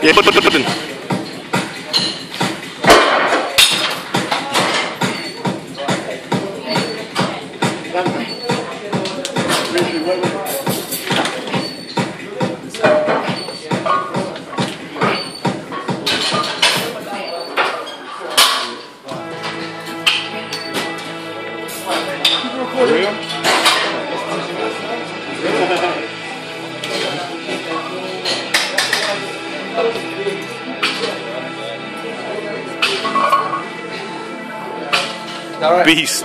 예, 버튼 버튼. All right. Beast.